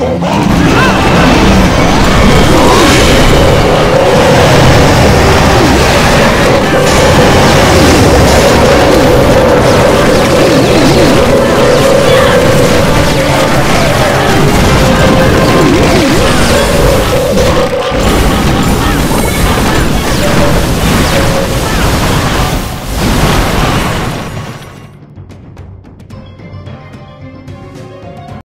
for